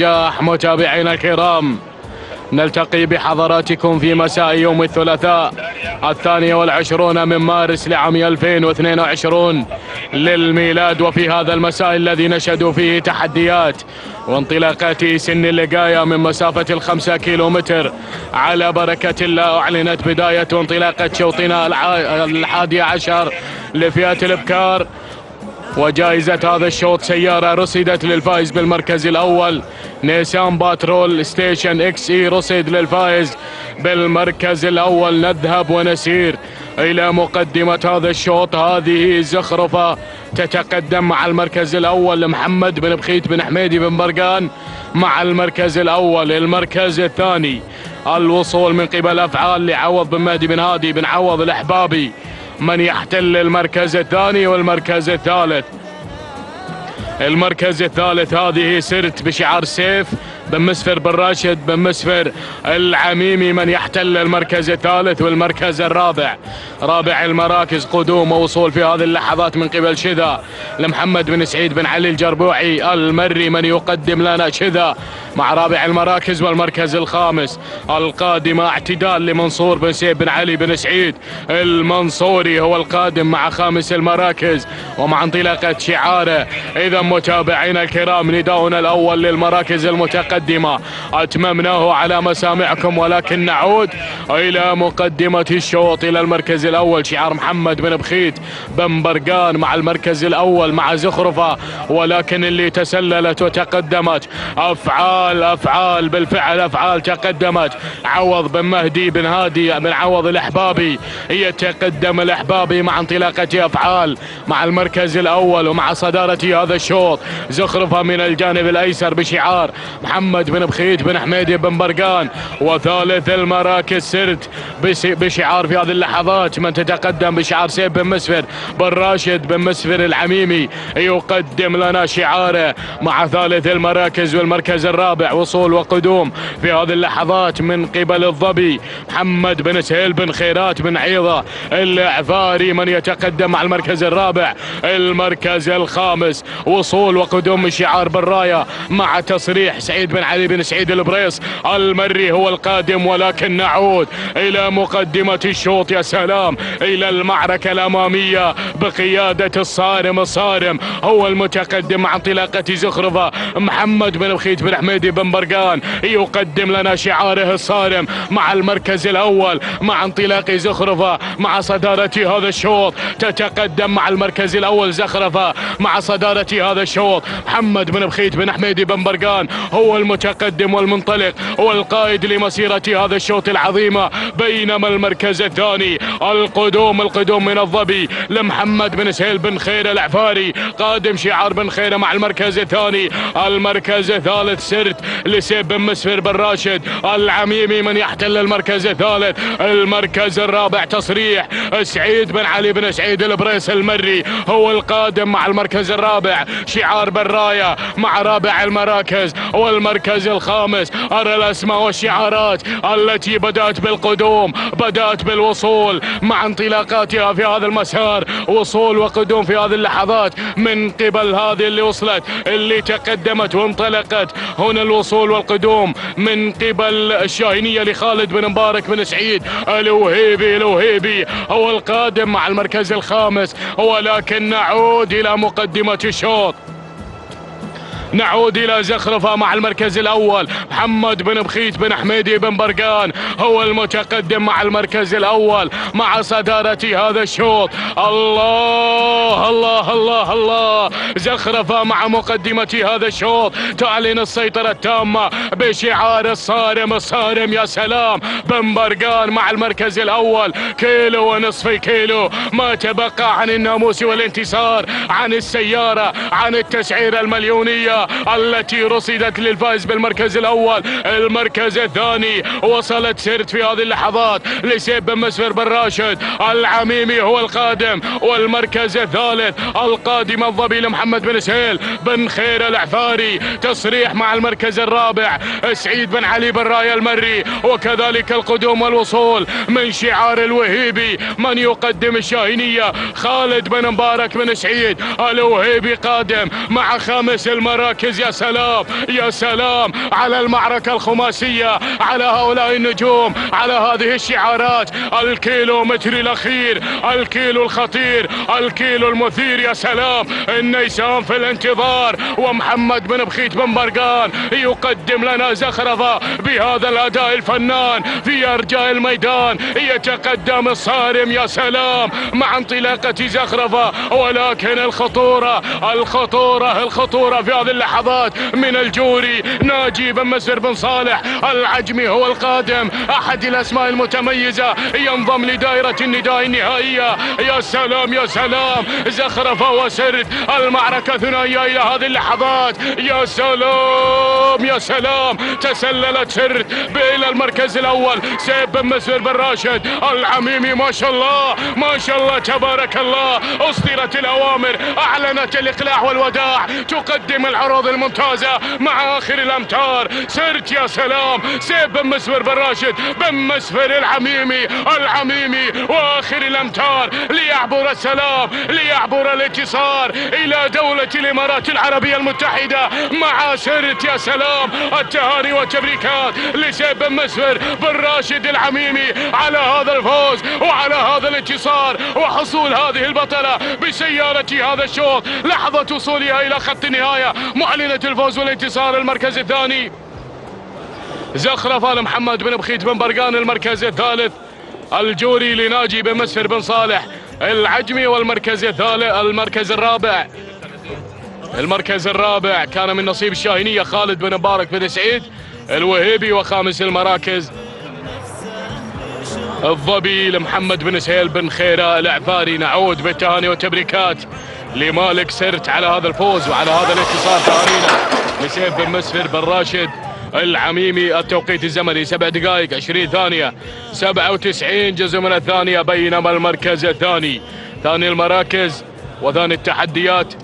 نجاح متابعينا الكرام. نلتقي بحضراتكم في مساء يوم الثلاثاء الثانية والعشرون من مارس لعام 2022 للميلاد. وفي هذا المساء الذي نشهد فيه تحديات وانطلاقات سن اللقاية من مسافة الخمسة كيلومتر على بركة الله أعلنت بداية انطلاقة شوطنا الحادي عشر لفئة الإبكار. وجائزة هذا الشوط سيارة رصدت للفائز بالمركز الأول Nissan Patrol station XE رصد للفائز بالمركز الأول نذهب ونسير إلى مقدمة هذا الشوط. هذه زخرفة تتقدم مع المركز الأول محمد بن بخيت بن حميدي بن برقان مع المركز الأول. المركز الثاني الوصول من قبل أفعال لعوض بن مهدي بن هادي بن عوض الأحبابي. من يحتل المركز الثاني والمركز الثالث. المركز الثالث هذه سرت بشعار سيف بن مسفر بن راشد بن مسفر العميمي من يحتل المركز الثالث والمركز الرابع. رابع المراكز قدوم ووصول في هذه اللحظات من قبل شذا لمحمد بن سعيد بن علي الجربوعي المري من يقدم لنا شذا مع رابع المراكز والمركز الخامس. القادمة اعتدال لمنصور بن سيد بن علي بن سعيد. المنصوري هو القادم مع خامس المراكز. ومع انطلاقة شعاره إذا متابعينا الكرام نداؤنا الأول للمراكز المتقدمة. أتممناه على مسامعكم ولكن نعود إلى مقدمة الشوط إلى المركز الأول. شعار محمد بن بخيت بن برقان مع المركز الأول مع زخرفة ولكن اللي تسللت وتقدمت. أفعال أفعال بالفعل أفعال تقدمت. عوض بن مهدي بن هادي بن عوض الأحبابي. يتقدم الأحبابي مع انطلاقة أفعال مع المركز الأول ومع صدارة هذا الشوط. زخرفة من الجانب الأيسر بشعار محمد بن بخيت بن حميدي بن برقان وثالث المراكز سرت بشعار في هذه اللحظات من تتقدم بشعار سيف بن مسفر بن راشد بن مسفر العميمي يقدم لنا شعاره مع ثالث المراكز والمركز الرابع وصول وقدوم في هذه اللحظات من قبل الظبي محمد بن سهيل بن خيرات بن عيضة العفاري من يتقدم مع المركز الرابع المركز الخامس وصول وقدوم شعار بالراية مع تصريح سعيد بن علي بن سعيد البريس. المري هو القادم ولكن نعود إلى مقدمة الشوط يا سلام. إلى المعركة الأمامية بقيادة الصارم. الصارم هو المتقدم مع انطلاقة زخرفة. محمد بن بخيت بن حميدي بن برقان يقدم لنا شعاره الصارم مع المركز الأول مع انطلاق زخرفة مع صدارة هذا الشوط. تتقدم مع المركز الأول زخرفة مع صدارة هذا الشوط. محمد بن بخيت بن حميدي بن برقان هو المتقدم والمنطلق والقائد لمسيرة هذا الشوط العظيمة بينما المركز الثاني القدوم القدوم من الظبي لمحمد بن سهيل بن خير العفاري قادم شعار بن خير مع المركز الثاني المركز الثالث سرت لسيب بن مسفر بن راشد العميمي من يحتل المركز الثالث المركز الرابع تصريح سعيد بن علي بن سعيد البريس المري هو القادم مع المركز الرابع شعار بالراية مع رابع المراكز والمركز الخامس. أرى الأسماء والشعارات التي بدأت بالقدوم بدأت بالوصول مع انطلاقاتها في هذا المسار. وصول وقدوم في هذه اللحظات من قبل هذه اللي وصلت اللي تقدمت وانطلقت. هنا الوصول والقدوم من قبل الشاهينية لخالد بن مبارك بن سعيد. الوهيبي الوهيبي هو القادم مع المركز الخامس. ولكن نعود إلى مقدمة الشوط. نعود إلى زخرفة مع المركز الأول. محمد بن بخيت بن حميدي بن برقان هو المتقدم مع المركز الأول مع صدارة هذا الشوط. الله الله الله الله. زخرفة مع مقدمة هذا الشوط. تعلن السيطرة التامة بشعار الصارم الصارم يا سلام. بن برقان مع المركز الأول. كيلو ونصف كيلو. ما تبقى عن الناموس والانتصار عن السيارة عن التسعيرة المليونية. التي رصدت للفائز بالمركز الأول. المركز الثاني وصلت سرت في هذه اللحظات لسيب بن مسفر بن راشد. العميمي هو القادم والمركز الثالث القادم الظبي لمحمد بن سهيل بن خير العفاري. تصريح مع المركز الرابع سعيد بن علي بن راية المري. وكذلك القدوم والوصول من شعار الوهيبي من يقدم الشاهينية. خالد بن مبارك بن سعيد الوهيبي قادم مع خامس المراكز المراكز يا سلام يا سلام على المعركة الخماسية على هؤلاء النجوم على هذه الشعارات الكيلو متر الأخير الكيلو الخطير الكيلو المثير يا سلام. النيسان في الانتظار ومحمد بن بخيت بن برقان يقدم لنا زخرفة بهذا الأداء الفنان في أرجاء الميدان. يتقدم الصارم يا سلام مع انطلاقة زخرفة. ولكن الخطورة الخطورة الخطورة في هذه اللحظات من الجوري. ناجي بن مسر بن صالح العجمي هو القادم. أحد الأسماء المتميزة ينضم لدائرة النداء النهائية. يا سلام يا سلام. زخرفة وسرد. المعركة ثنائية إلى هذه اللحظات. يا سلام يا سلام. تسللت سرد إلى المركز الأول. سيب بن مسر بن راشد العميمي. ما شاء الله ما شاء الله. تبارك الله. أصدرت الأوامر. أعلنت الإقلاع والوداع. تقدم العروض الممتازة مع آخر الأمتار. سرت يا سلام. سيب بن مسفر بن راشد بن مسفر العميمي العميمي وآخر الأمتار. ليعبر السلام ليعبر الانتصار إلى دولة الإمارات العربية المتحدة. مع سرت يا سلام التهاني والتبريكات لسيب بن مسفر بن راشد العميمي. على هذا الفوز وعلى هذا الانتصار وحصول هذه البطلة بسيارة هذا الشوط لحظة وصولها إلى خط النهاية. معلنة الفوز والانتصار المركز الثاني. زخرفة لمحمد بن بخيت بن برقان المركز الثالث. الجوري لناجي بن مسفر بن صالح. العجمي والمركز الثالث المركز الرابع. المركز الرابع كان من نصيب الشاهينية خالد بن مبارك بن سعيد. الوهيبي وخامس المراكز. الظبي لمحمد بن سهيل بن خيرة العفاري نعود بالتهاني والتبريكات لمالك سرت على هذا الفوز وعلى هذا الانتصار تهانينا لسيف بن مسفر بن راشد العميمي. التوقيت الزمني سبع دقائق عشرين ثانية. سبعة وتسعين جزء من الثانية بينما المركز الثاني. ثاني المراكز وثاني التحديات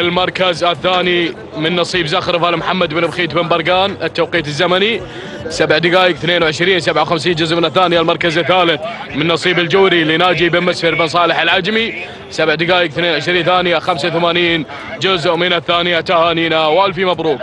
المركز الثاني من نصيب زخرف آل محمد بن بخيت بن برقان التوقيت الزمني. سبع دقائق 22 57 جزء من الثانية المركز الثالث من نصيب الجوري لناجي بن مسفر بن صالح العجمي. سبع دقائق 22 ثانية 85 جزء من الثانية تهانينا والف مبروك.